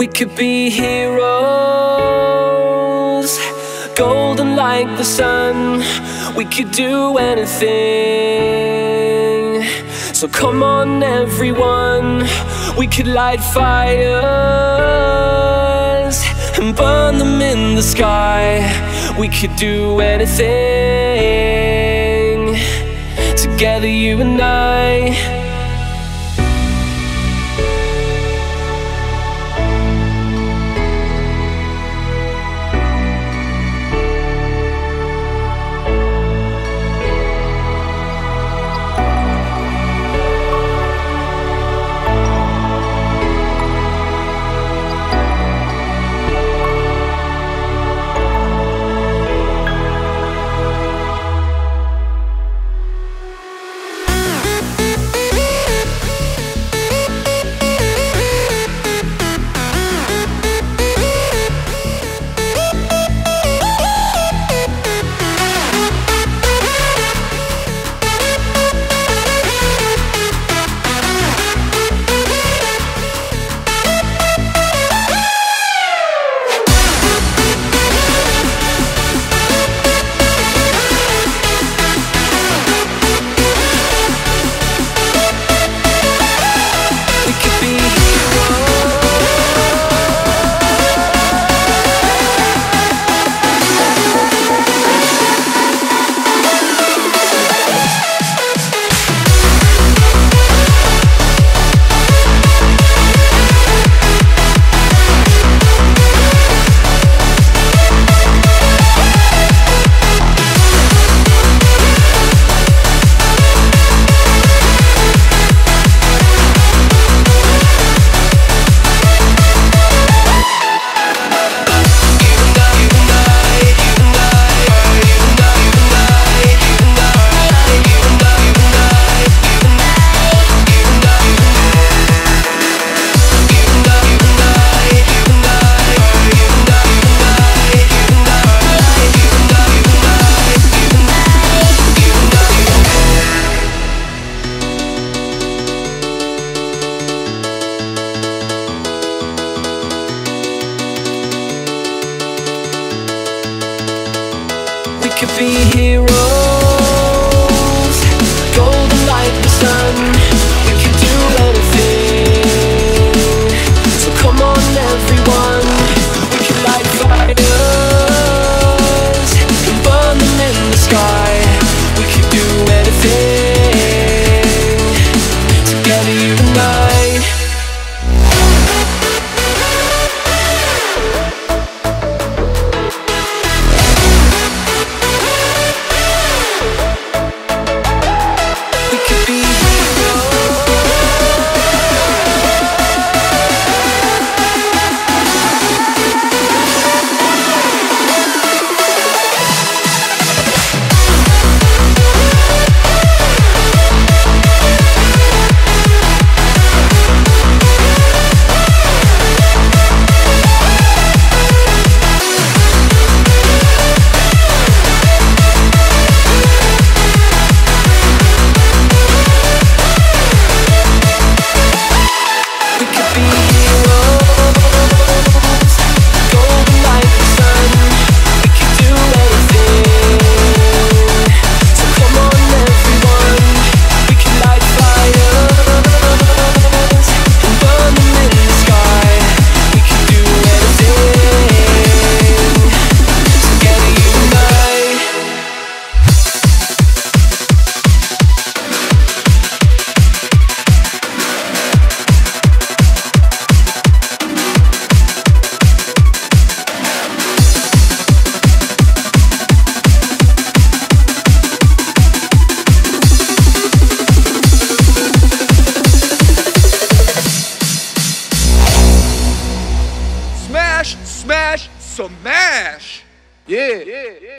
We could be heroes, golden like the sun. We could do anything. So come on, everyone. We could light fires and burn them in the sky. We could do anything. Together, you and I. could be heroes, golden like the sun. We could do anything. So come on, everyone. We can light fires and burn them in the sky. We could do anything. Smash, smash. Yeah, yeah, yeah.